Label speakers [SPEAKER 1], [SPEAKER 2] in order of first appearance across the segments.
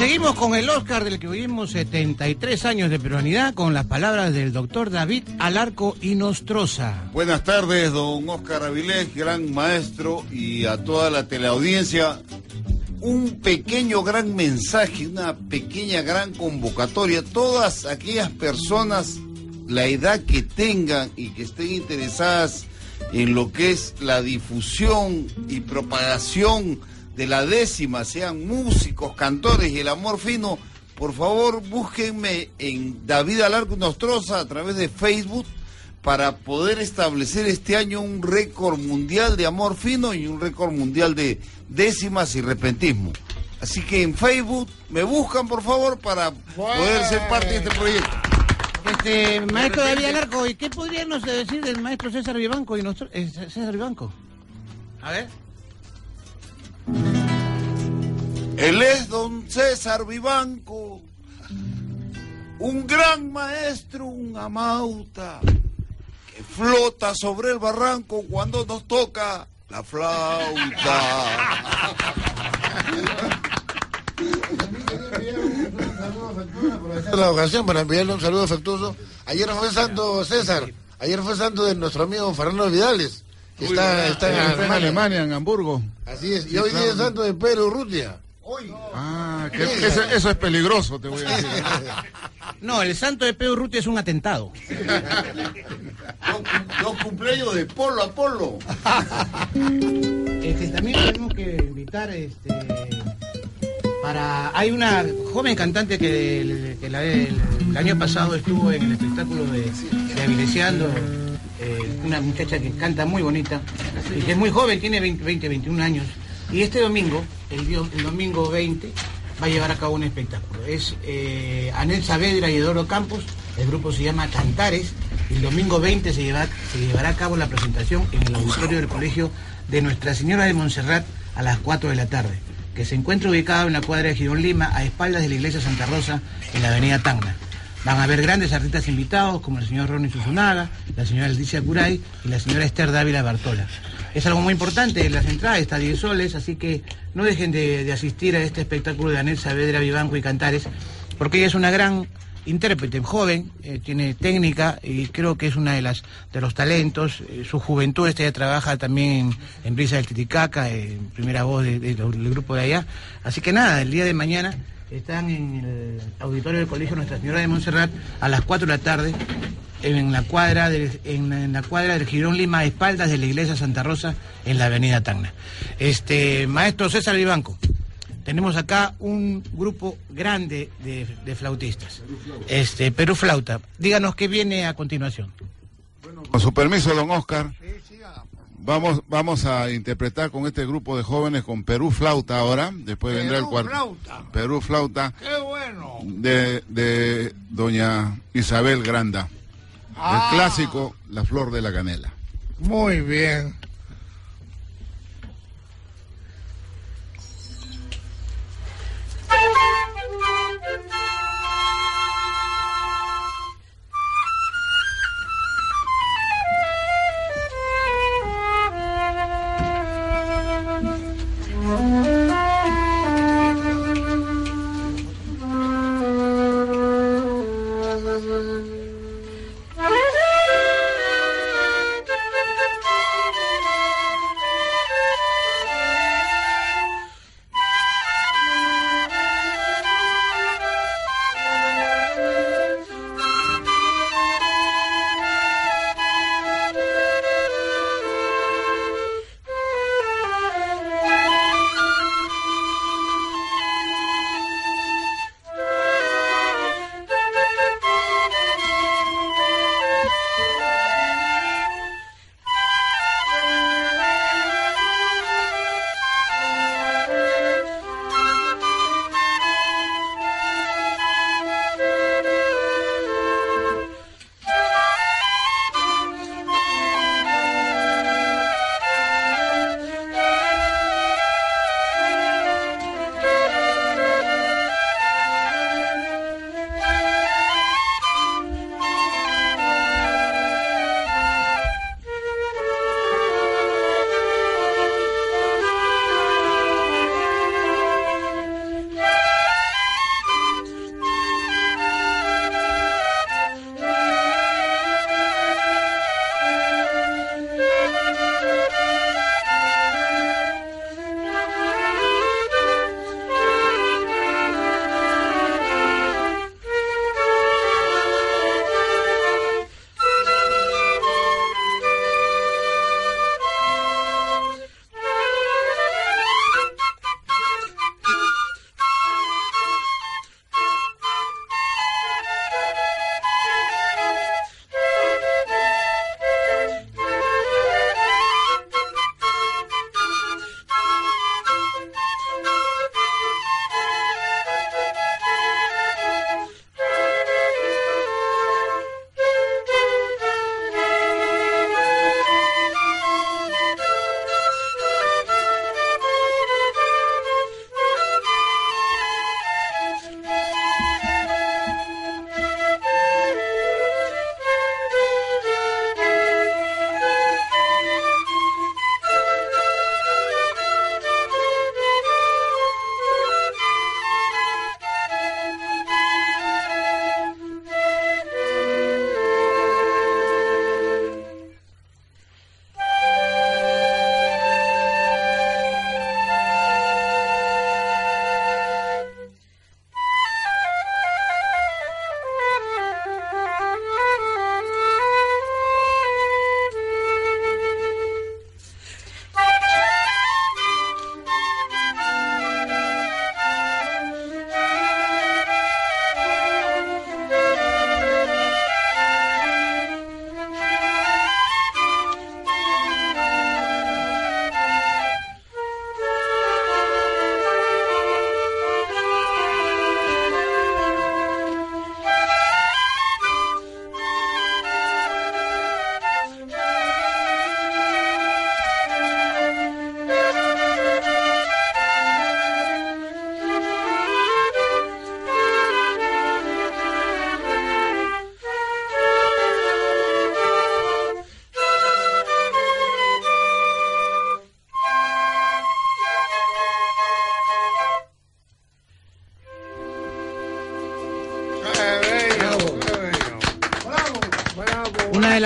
[SPEAKER 1] Seguimos con el Oscar del que vivimos 73 años de peruanidad con las palabras del doctor David Alarco y Nostroza.
[SPEAKER 2] Buenas tardes, don Oscar Avilés, gran maestro, y a toda la teleaudiencia. Un pequeño gran mensaje, una pequeña gran convocatoria. Todas aquellas personas, la edad que tengan y que estén interesadas en lo que es la difusión y propagación de la décima, sean músicos, cantores y el amor fino, por favor búsquenme en David Alarco Nostroza a través de Facebook para poder establecer este año un récord mundial de amor fino y un récord mundial de décimas y repentismo. Así que en Facebook me buscan por favor para poder ser parte de este proyecto.
[SPEAKER 1] Este, maestro David Alarco, ¿y qué podríamos decir del maestro César Vivanco y Nostro- eh, César Vivanco? A ver.
[SPEAKER 2] Él es don César Vivanco, un gran maestro, un amauta, que flota sobre el barranco cuando nos toca la flauta.
[SPEAKER 3] la ocasión para enviarle un saludo afectuoso. Ayer fue santo César, ayer fue santo de nuestro amigo Fernando Vidales, está, está en Alemania.
[SPEAKER 4] En Hamburgo.
[SPEAKER 3] Así es, y hoy día es santo de Pedro Urrutia.
[SPEAKER 4] Ah, que eso, eso es peligroso, te voy a decir.
[SPEAKER 1] No, el santo de Pedro Ruti es un atentado.
[SPEAKER 2] Los cumpleaños de Polo a Polo.
[SPEAKER 1] Este, también tenemos que invitar este, para... Hay una joven cantante que, el, que la- el- el año pasado estuvo en el espectáculo de, de una muchacha que canta muy bonita y que es muy joven, tiene 20, 20 21 años. Y este domingo, el, domingo 20, va a llevar a cabo un espectáculo. Es eh, Anel Saavedra y Eduardo Campos, el grupo se llama Cantares, y el domingo 20 se, se llevará a cabo la presentación en el auditorio del colegio de Nuestra Señora de Montserrat a las 4 de la tarde, que se encuentra ubicado en la cuadra de Girón Lima, a espaldas de la iglesia Santa Rosa, en la avenida Tacna. Van a haber grandes artistas invitados como el señor Ronnie Susunaga, la señora Leticia Curay y la señora Esther Dávila Bartola. Es algo muy importante, las entradas está a 10 soles, así que no dejen de, asistir a este espectáculo de Anel Saavedra, Vivanco y Cantares, porque ella es una gran intérprete, joven, eh, tiene técnica y creo que es una de las de los talentos. Eh, su juventud, este trabaja también en, Brisa del Titicaca, en primera voz de- de- del grupo de allá. Así que nada, el día de mañana están en el auditorio del Colegio Nuestra Señora de Montserrat a las 4 de la tarde en la cuadra del, en, en la cuadra del Girón Lima a espaldas de la iglesia Santa Rosa en la avenida Tacna. Este maestro César Vivanco, tenemos acá un grupo grande de, de flautistas. Este Perú Flauta. Díganos qué viene a continuación.
[SPEAKER 4] Con su permiso, don Oscar, vamos, vamos a interpretar con este grupo de jóvenes con Perú Flauta ahora. Después vendrá el cuarto.
[SPEAKER 2] Flauta.
[SPEAKER 4] Perú Flauta
[SPEAKER 2] ¡Qué bueno!
[SPEAKER 4] de, de doña Isabel Granda.
[SPEAKER 2] Ah.
[SPEAKER 4] El clásico La Flor de la Canela.
[SPEAKER 2] Muy bien.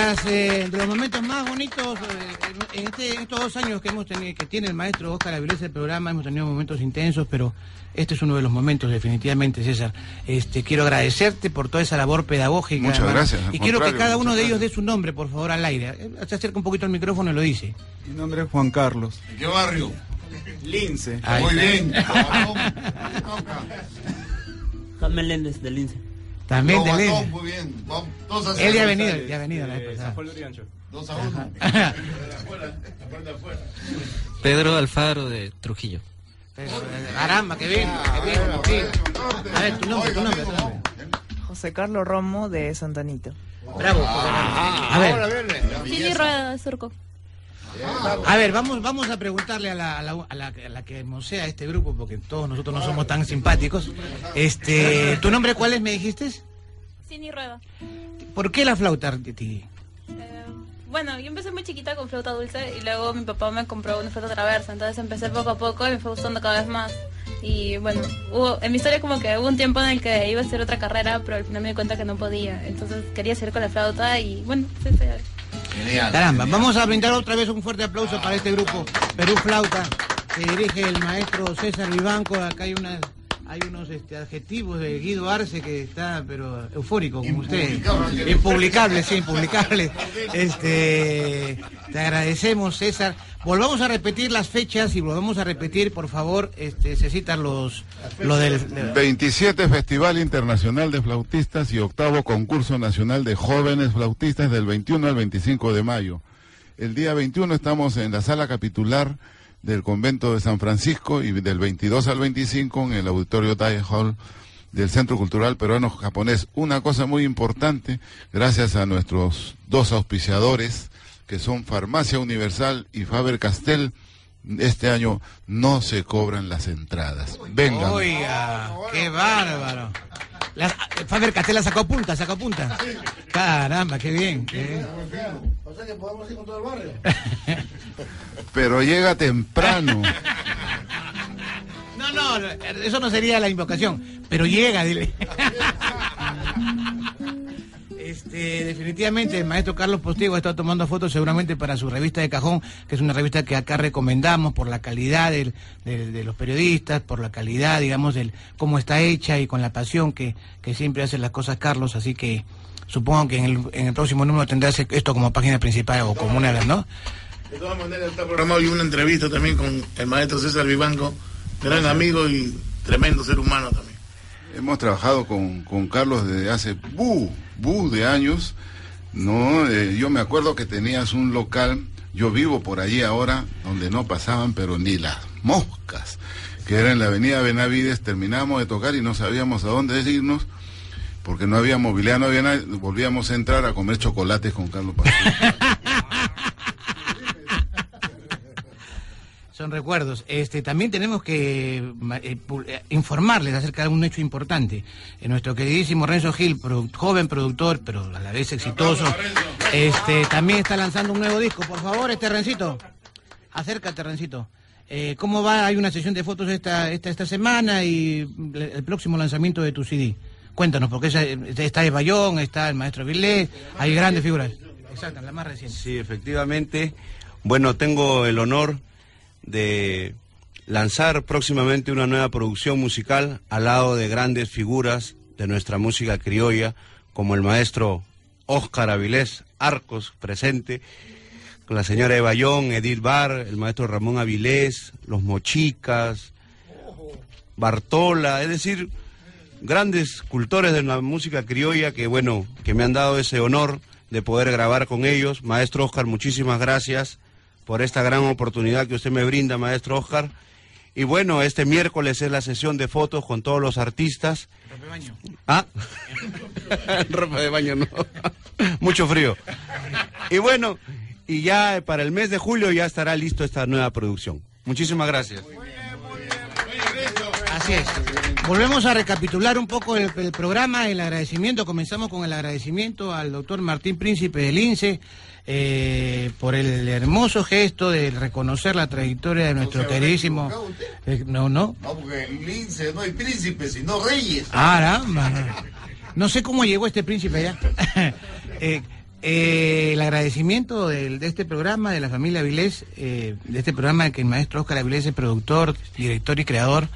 [SPEAKER 1] Las, eh, de los momentos más bonitos, eh, en, este- en estos dos años que hemos tenido, que tiene el maestro Oscar Avilés el programa, hemos tenido momentos intensos, pero este es uno de los momentos, definitivamente, César. Este, quiero agradecerte por toda esa labor pedagógica.
[SPEAKER 4] Muchas
[SPEAKER 1] hermano.
[SPEAKER 4] gracias,
[SPEAKER 1] Y quiero que cada uno de ellos dé su nombre, por favor, al aire. Eh, Se acerca un poquito al micrófono y lo dice.
[SPEAKER 5] Mi nombre es Juan Carlos.
[SPEAKER 2] ¿En qué barrio?
[SPEAKER 5] Lince.
[SPEAKER 2] Muy bien. Cabalón.
[SPEAKER 6] Jaime Méndez del Lince.
[SPEAKER 1] También de
[SPEAKER 2] Lobatón,
[SPEAKER 1] Lene.
[SPEAKER 2] Muy bien. Vamos, dos a
[SPEAKER 1] Él ya ha venido, ya ha venido la vez pasada.
[SPEAKER 2] Dos a uno.
[SPEAKER 7] Pedro Alfaro de Trujillo.
[SPEAKER 1] Pero, eh, Caramba, qué bien, qué bien. sí. A ver, tu nombre, tu nombre, tu nombre.
[SPEAKER 8] José Carlos Romo de Santanito.
[SPEAKER 1] Bravo. A ver,
[SPEAKER 9] Chili Rueda de Surco.
[SPEAKER 1] A ver, vamos, vamos a preguntarle a la, a la, a la, a la que mosea este grupo, porque todos nosotros no somos tan simpáticos. Este, ¿tu nombre cuál es, me dijiste?
[SPEAKER 9] Cini Rueda.
[SPEAKER 1] ¿Por qué la flauta, Titi?
[SPEAKER 9] Eh, bueno, yo empecé muy chiquita con flauta dulce y luego mi papá me compró una flauta traversa, entonces empecé poco a poco y me fue gustando cada vez más. Y bueno, hubo, en mi historia como que hubo un tiempo en el que iba a hacer otra carrera, pero al final me di cuenta que no podía. Entonces quería seguir con la flauta y bueno, sí, sí.
[SPEAKER 2] Genial.
[SPEAKER 1] Caramba, vamos a brindar otra vez un fuerte aplauso para este grupo Perú Flauta, que dirige el maestro César Vivanco. Acá hay unas hay unos este, adjetivos de Guido Arce que está pero eufórico como usted.
[SPEAKER 2] Impublicable,
[SPEAKER 1] sí, impublicable. Este, te agradecemos, César. Volvamos a repetir las fechas y volvamos a repetir, por favor, este, se citan los lo del
[SPEAKER 4] 27 Festival Internacional de Flautistas y octavo Concurso Nacional de Jóvenes Flautistas del 21 al 25 de mayo. El día 21 estamos en la sala capitular del convento de San Francisco y del 22 al 25 en el auditorio Tai Hall del Centro Cultural Peruano Japonés. Una cosa muy importante, gracias a nuestros dos auspiciadores, que son Farmacia Universal y Faber Castell, este año no se cobran las entradas. Vengan.
[SPEAKER 1] Oiga, qué bárbaro. La, Faber Castell la sacó punta, sacó punta. Caramba, qué bien. qué bien.
[SPEAKER 3] O sea que podemos ir con todo el barrio.
[SPEAKER 4] Pero llega temprano.
[SPEAKER 1] No, no, eso no sería la invocación, pero llega, dile. Este, definitivamente el maestro Carlos Postigo estado tomando fotos seguramente para su revista de cajón, que es una revista que acá recomendamos por la calidad del- de los periodistas, por la calidad, digamos, del cómo está hecha y con la pasión que, que siempre hace las cosas Carlos, así que supongo que en el, en el próximo número tendrás esto como página principal o como una de las, ¿no?
[SPEAKER 3] De todas maneras está programado y una entrevista también con el maestro César Vivanco, gran amigo y tremendo ser humano también.
[SPEAKER 4] Hemos trabajado con, con Carlos desde hace bu, bu de años. No, Eh, yo me acuerdo que tenías un local, yo vivo por allí ahora, donde no pasaban pero ni las moscas, que era en la avenida Benavides, terminamos de tocar y no sabíamos a dónde irnos, porque no había movilidad, no había nada, volvíamos a entrar a comer chocolates con Carlos Pastor.
[SPEAKER 1] Son recuerdos. Este, también tenemos que eh, eh, informarles acerca de un hecho importante. Eh, nuestro queridísimo Renzo Gil, joven productor, pero a la vez exitoso, este, también está lanzando un nuevo disco. Por favor, este Rencito, acércate, Rencito. ¿Cómo va? Hay una sesión de fotos esta, esta, esta semana y el próximo lanzamiento de tu CD. Cuéntanos, porque está el Bayón, está el maestro Vilés, hay grandes figuras. Exacto, la más reciente.
[SPEAKER 10] Sí, efectivamente. Bueno, tengo el honor de lanzar próximamente una nueva producción musical al lado de grandes figuras de nuestra música criolla, como el maestro Óscar Avilés Arcos, presente, la señora Eva Edith Bar, el maestro Ramón Avilés, los Mochicas, Bartola, es decir, grandes cultores de la música criolla que, bueno, que me han dado ese honor de poder grabar con ellos. Maestro Oscar, muchísimas gracias por esta gran oportunidad que usted me brinda, maestro Oscar. Y bueno, este miércoles es la sesión de fotos con todos los artistas. Ah, ropa de baño no. Mucho frío. Y bueno, y ya para el mes de julio ya estará listo esta nueva producción. Muchísimas gracias.
[SPEAKER 1] Así es. Volvemos a recapitular un poco el, el programa, el agradecimiento. Comenzamos con el agradecimiento al doctor Martín Príncipe del INSE eh, por el hermoso gesto de reconocer la trayectoria de nuestro queridísimo. Eh, no, no.
[SPEAKER 2] No, porque en Lince no hay príncipes, sino reyes.
[SPEAKER 1] Caramba. No sé cómo llegó este príncipe allá. Eh, Eh, el agradecimiento del- de, este programa, de la familia Avilés, eh, de este programa que el maestro Oscar Avilés es productor, director y creador,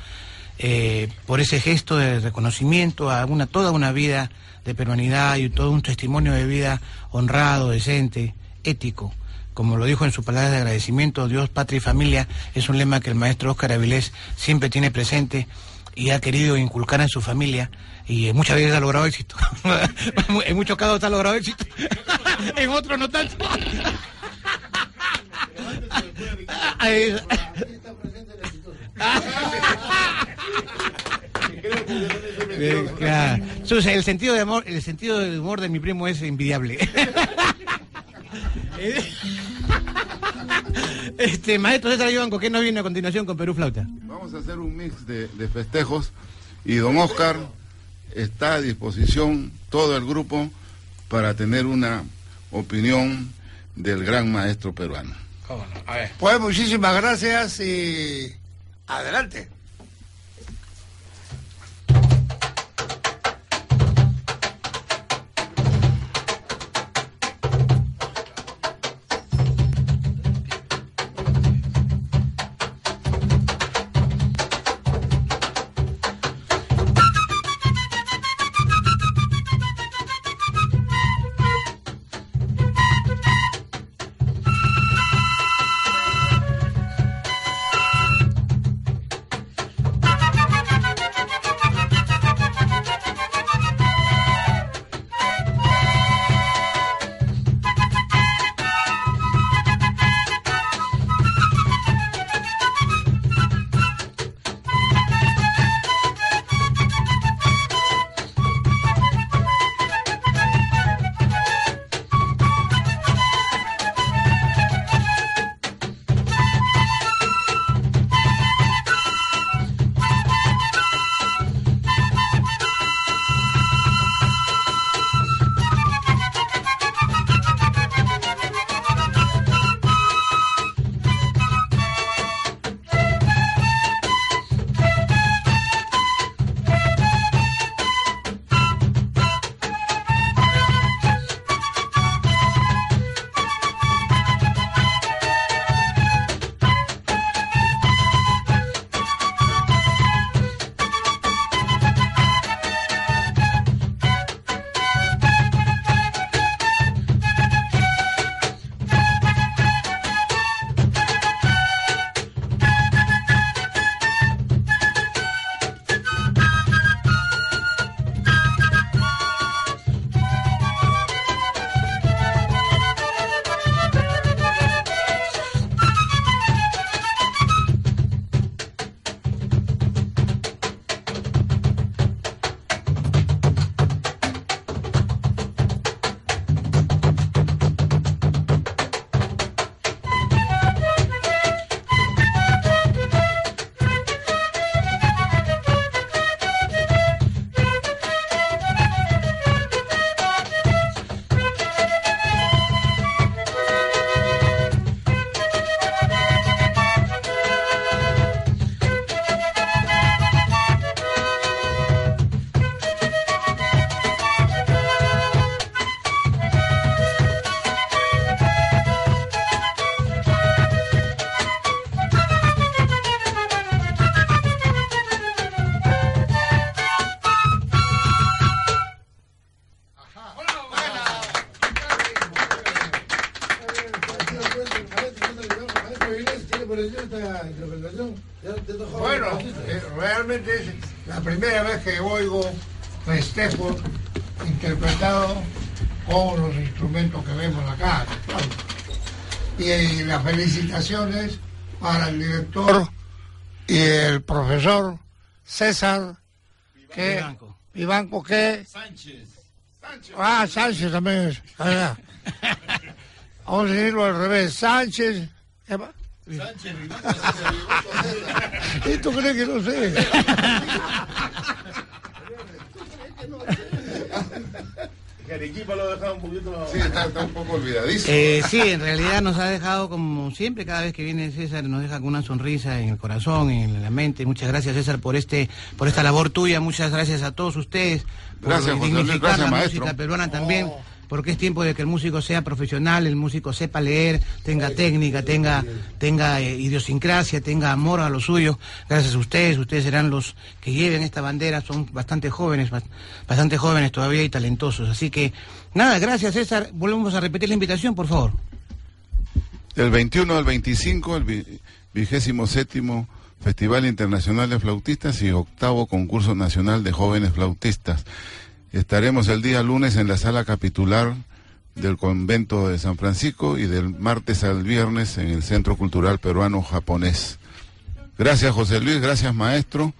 [SPEAKER 1] eh, por ese gesto de reconocimiento a una, toda una vida de peruanidad y todo un testimonio de vida honrado, decente, ético. Como lo dijo en su palabra de agradecimiento, Dios, patria y familia, es un lema que el maestro Oscar Avilés siempre tiene presente y ha querido inculcar en su familia y muchas veces ha logrado éxito. en muchos casos ha logrado éxito, en otros no tanto. Claro. Sus- el sentido de amor, el sentido del humor de mi primo es envidiable. este maestro César Iván, ¿qué no viene a continuación con Perú Flauta?
[SPEAKER 4] Vamos a hacer un mix de, de festejos y don Oscar está a disposición, todo el grupo, para tener una opinión del gran maestro peruano.
[SPEAKER 6] Pues muchísimas gracias y adelante. Bueno, eh, realmente es la primera vez que oigo festejo interpretado con los instrumentos que vemos acá. Y eh, las felicitaciones para el director y el profesor César que
[SPEAKER 1] Vivanco.
[SPEAKER 6] Vivanco que
[SPEAKER 2] Sánchez.
[SPEAKER 6] Ah, Sánchez también es. Vamos a decirlo al revés. Sánchez. ¿qué va?
[SPEAKER 2] Sánchez Vivanco, Sánchez Vivanco, César.
[SPEAKER 6] ¿Esto cree que no sé?
[SPEAKER 5] Arequipa lo dejaba un poquito...
[SPEAKER 4] Sí, está, está un poco olvidadísimo.
[SPEAKER 1] Eh, sí, en realidad nos ha dejado como siempre, cada vez que viene César nos deja con una sonrisa en el corazón, en la mente. Muchas gracias César por este, por esta labor tuya, muchas gracias a todos ustedes por
[SPEAKER 4] Gracias, José Luis,
[SPEAKER 1] dignificar
[SPEAKER 4] gracias,
[SPEAKER 1] la
[SPEAKER 4] maestro.
[SPEAKER 1] música peruana también. Porque es tiempo de que el músico sea profesional, el músico sepa leer, tenga técnica, tenga, tenga eh, idiosincrasia, tenga amor a lo suyo. Gracias a ustedes, ustedes serán los que lleven esta bandera, son bastante jóvenes, bas- bastante jóvenes todavía y talentosos. Así que, nada, gracias César. Volvemos a repetir la invitación, por favor.
[SPEAKER 4] Del 21 al 25, el vi- vigésimo séptimo Festival Internacional de Flautistas y octavo Concurso Nacional de Jóvenes Flautistas. Estaremos el día lunes en la sala capitular del convento de San Francisco y del martes al viernes en el Centro Cultural Peruano Japonés. Gracias José Luis, gracias maestro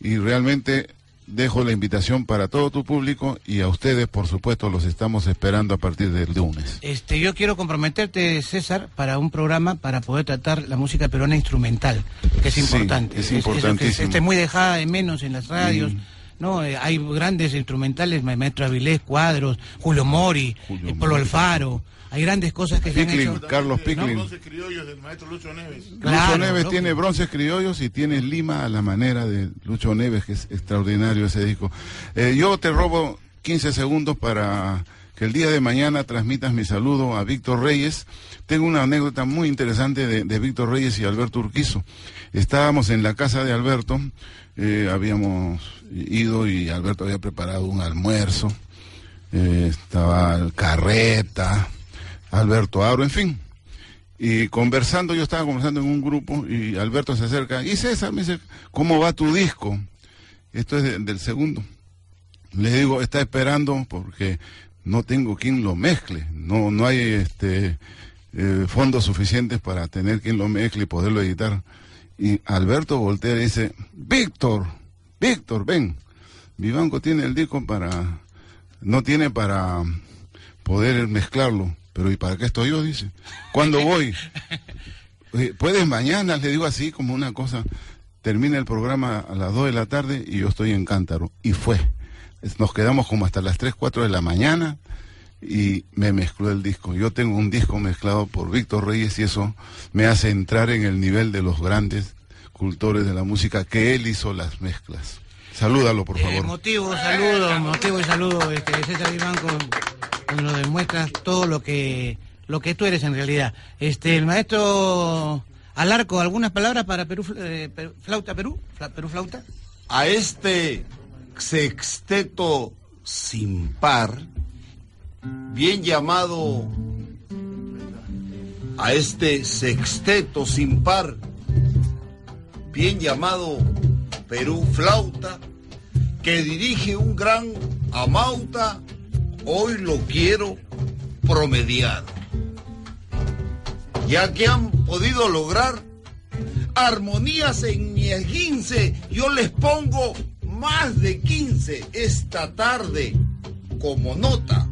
[SPEAKER 4] y realmente dejo la invitación para todo tu público y a ustedes por supuesto los estamos esperando a partir del lunes.
[SPEAKER 1] Este, yo quiero comprometerte, César, para un programa para poder tratar la música peruana instrumental, que es
[SPEAKER 4] Sí,
[SPEAKER 1] importante.
[SPEAKER 4] es
[SPEAKER 1] que
[SPEAKER 4] importantísimo.
[SPEAKER 1] Está muy dejada de menos en las radios.
[SPEAKER 4] Mm.
[SPEAKER 1] No, Eh, hay grandes instrumentales, ma- Maestro Avilés, Cuadros, Julio Mori,
[SPEAKER 4] Julio
[SPEAKER 1] eh, Polo
[SPEAKER 4] Mori.
[SPEAKER 1] Alfaro. Hay grandes cosas que se han hecho.
[SPEAKER 4] Carlos
[SPEAKER 5] De-
[SPEAKER 4] Picklin.
[SPEAKER 5] Bronces criollos del maestro Lucho Neves.
[SPEAKER 1] Claro,
[SPEAKER 4] Lucho Neves tiene bronces criollos y tiene Lima a la manera de Lucho Neves, que es extraordinario ese disco. Eh, yo te robo 15 segundos para que el día de mañana transmitas mi saludo a Víctor Reyes. Tengo una anécdota muy interesante de, de Víctor Reyes y Alberto Urquizo. Estábamos en la casa de Alberto, eh, habíamos ido y Alberto había preparado un almuerzo. Eh, estaba Carreta, Alberto Aro, en fin. Y conversando, yo estaba conversando en un grupo y Alberto se acerca. Y César me dice, ¿cómo va tu disco? Esto es de- del segundo. Le digo, está esperando porque no tengo quien lo mezcle. No, no hay este eh, fondos suficientes para tener quien lo mezcle y poderlo editar. Y Alberto voltea y dice, Víctor, Víctor, ven. Mi banco tiene el disco para, no tiene para poder mezclarlo. Pero ¿y para qué estoy yo? Dice. ¿Cuándo voy? Oye, ¿Puedes mañana? Le digo así como una cosa. Termina el programa a las 2 de la tarde y yo estoy en Cántaro. Y fue. Nos quedamos como hasta las 3, 4 de la mañana y me mezcló el disco. Yo tengo un disco mezclado por Víctor Reyes y eso me hace entrar en el nivel de los grandes cultores de la música que él hizo las mezclas. Salúdalo, por
[SPEAKER 1] Eh,
[SPEAKER 4] favor.
[SPEAKER 1] motivo, saludo, motivo y saludo, este, César Vivanco, nos demuestras todo lo que lo que tú eres en realidad. Este, el maestro Alarco, ¿algunas palabras para Perú, eh, Perú- flauta Perú? Fla- Perú flauta.
[SPEAKER 2] a este sexteto sin par, bien llamado a este sexteto sin par, bien llamado Perú Flauta, que dirige un gran amauta, hoy lo quiero promediado, ya que han podido lograr armonías en mi esguince, yo les pongo más de 15 esta tarde como nota.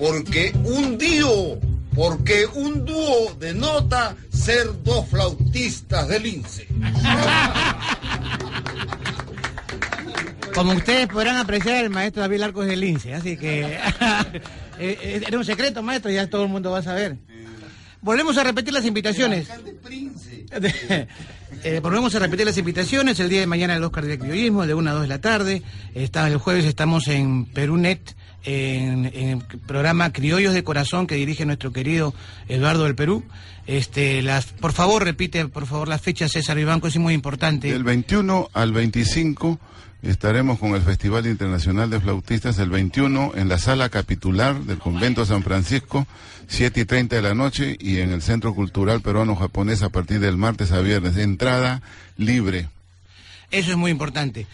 [SPEAKER 2] Porque un dúo, porque un dúo denota ser dos flautistas del lince.
[SPEAKER 1] Como ustedes podrán apreciar, el maestro David Arcos es del INSE, así que eh, eh, era un secreto, maestro, ya todo el mundo va a saber. Volvemos a repetir las invitaciones. Eh, volvemos a repetir las invitaciones. El día de mañana el Oscar de Criollismo, de 1 a 2 de la tarde. Está, el jueves estamos en Perunet, en, el programa Criollos de Corazón que dirige nuestro querido Eduardo del Perú. Este, las, por favor, repite por favor las fechas, César Vivanco, es muy importante.
[SPEAKER 4] Del 21 al 25 estaremos con el Festival Internacional de Flautistas, el 21 en la sala capitular del Convento San Francisco, 7 y 30 de la noche, y en el Centro Cultural Peruano Japonés a partir del martes a viernes. Entrada libre.
[SPEAKER 1] Eso es muy importante.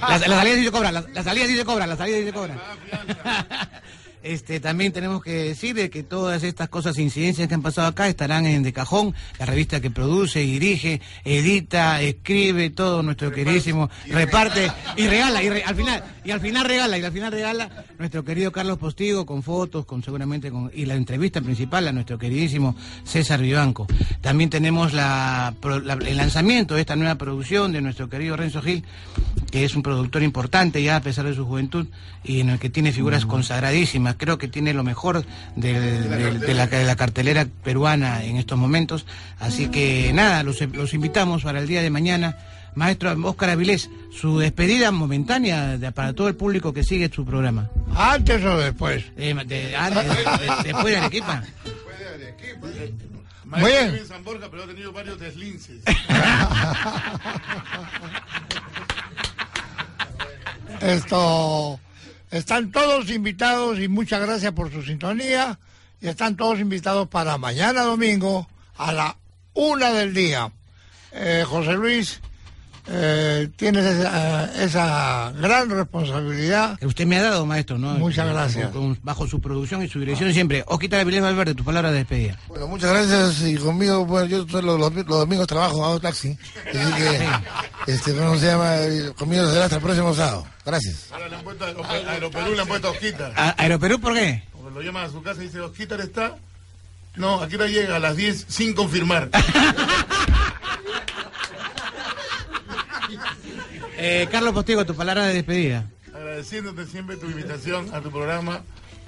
[SPEAKER 1] La, la salida sí se cobra, la, la salida sí se cobra, la salida sí se cobra. Este, también tenemos que decir de que todas estas cosas, incidencias que han pasado acá, estarán en De Cajón, la revista que produce, dirige, edita, escribe, todo nuestro queridísimo, reparte y regala, y re- al final, y al final regala, y al final regala nuestro querido Carlos Postigo con fotos, con seguramente con, y la entrevista principal a nuestro queridísimo César Vivanco. También tenemos la, pro- la- el lanzamiento de esta nueva producción de nuestro querido Renzo Gil, que es un productor importante ya a pesar de su juventud y en el que tiene figuras consagradísimas. Creo que tiene lo mejor del- del- de, la, de la cartelera peruana en estos momentos. Así que nada, los, los invitamos para el día de mañana Maestro Óscar Avilés, su despedida momentánea de- para todo el público que sigue su programa.
[SPEAKER 6] ¿Antes o después?
[SPEAKER 1] Eh, de- antes, de- de- después de Arequipa.
[SPEAKER 5] Maestro
[SPEAKER 6] Bien.
[SPEAKER 5] vive en San Borja, pero ha tenido varios deslinces.
[SPEAKER 6] Esto, están todos invitados y muchas gracias por su sintonía. Y están todos invitados para mañana domingo a la una del día. Eh, José Luis, eh, tienes esa, esa gran responsabilidad.
[SPEAKER 1] Que usted me ha dado, maestro, ¿no?
[SPEAKER 6] Muchas gracias.
[SPEAKER 1] Con- con- bajo su producción y su dirección siempre. Osquita Avilés Valverde, tu palabra de despedida.
[SPEAKER 3] Bueno, muchas gracias y conmigo, bueno, yo los, los- los domingos trabajo, hago taxi, así que, este, ¿cómo se llama? Conmigo será hasta el próximo sábado. Gracias.
[SPEAKER 5] Ahora le han puesto a Aerope- a Aeroperú, le han puesto a Osquita.
[SPEAKER 1] ¿A- ¿Aeroperú por qué?
[SPEAKER 5] Porque lo llaman a su casa y dice, Osquita está. No, aquí no llega a las 10 sin confirmar.
[SPEAKER 1] Eh, Carlos Postigo, tu palabra de despedida.
[SPEAKER 5] Agradeciéndote siempre tu invitación a tu programa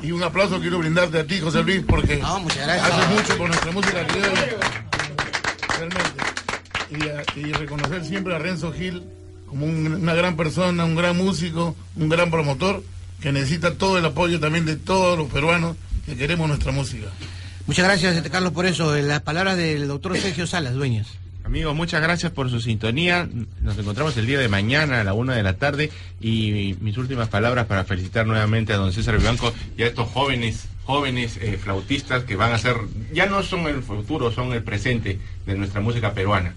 [SPEAKER 5] y un aplauso quiero brindarte a ti, José Luis, porque
[SPEAKER 1] No,
[SPEAKER 5] haces mucho por nuestra música. Realmente. Y, reconocer siempre a Renzo Gil como un- una gran persona, un gran músico, un gran promotor que necesita todo el apoyo también de todos los peruanos que queremos nuestra música.
[SPEAKER 1] Muchas gracias, este, Carlos, por eso. Eh, Las palabras del doctor Sergio Salas, dueñas.
[SPEAKER 11] Amigos, muchas gracias por su sintonía. Nos encontramos el día de mañana a la una de la tarde y mis últimas palabras para felicitar nuevamente a don César Blanco y a estos jóvenes, jóvenes eh, flautistas que van a ser, ya no son el futuro, son el presente de nuestra música peruana.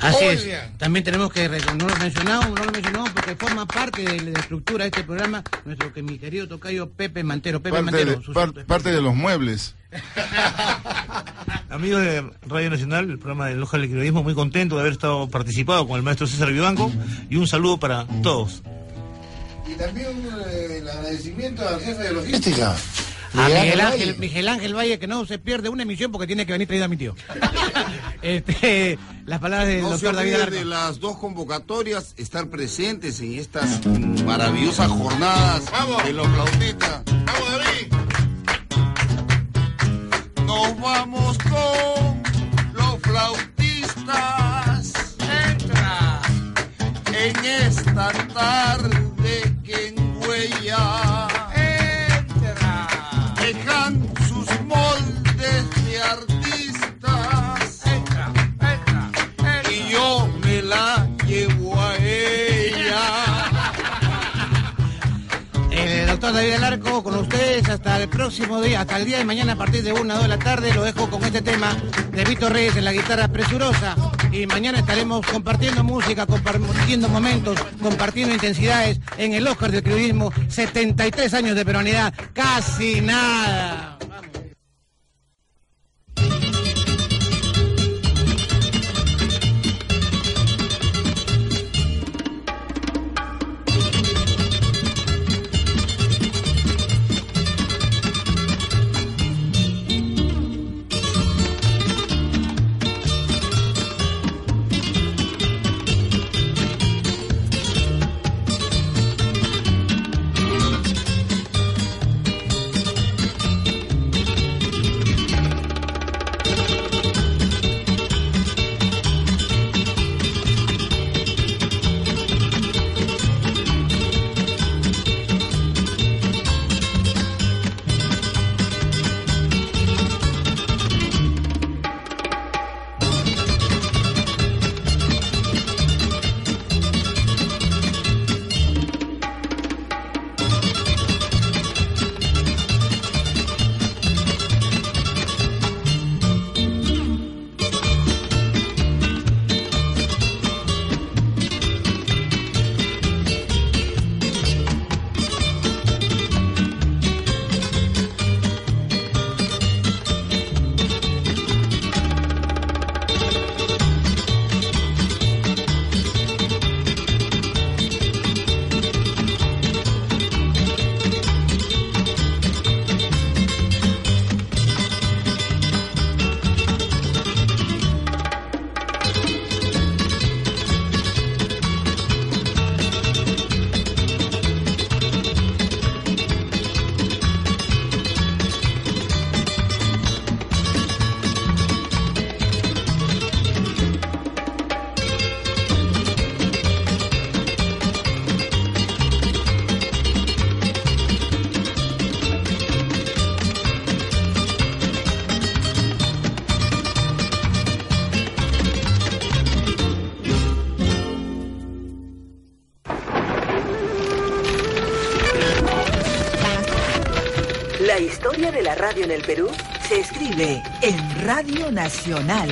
[SPEAKER 1] Así es. También tenemos que, no lo mencionamos, no lo mencionamos porque forma parte de la estructura de este programa, nuestro que mi querido tocayo Pepe Mantero. Pepe
[SPEAKER 4] Parte de,
[SPEAKER 1] Mantero,
[SPEAKER 4] par- parte de los muebles.
[SPEAKER 12] Amigos de Radio Nacional, el programa del Ojo del Periodismo, muy contento de haber estado participado con el maestro César Vivanco y un saludo para todos.
[SPEAKER 3] Y también eh, el agradecimiento al jefe de logística.
[SPEAKER 1] A Miguel. Ángel, Miguel Ángel Valle, que no se pierde una emisión porque tiene que venir traído a mi tío. este, las palabras del
[SPEAKER 2] No se
[SPEAKER 1] doctor David
[SPEAKER 2] de las dos convocatorias, estar presentes en estas maravillosas jornadas
[SPEAKER 5] ¡Vamos!
[SPEAKER 2] de los flautistas.
[SPEAKER 5] ¡Vamos, David!
[SPEAKER 2] Nos vamos con los flautistas. Entra en esta tarde que engüella. Entra.
[SPEAKER 1] David Alarco con ustedes hasta el próximo día, hasta el día de mañana a partir de 1 a 2 de la tarde. Lo dejo con este tema de Víctor Reyes en la guitarra presurosa. Y mañana estaremos compartiendo música, compartiendo momentos, compartiendo intensidades en el Oscar del Periodismo. 73 años de peruanidad, casi nada.
[SPEAKER 13] Radio en el Perú se escribe en Radio Nacional.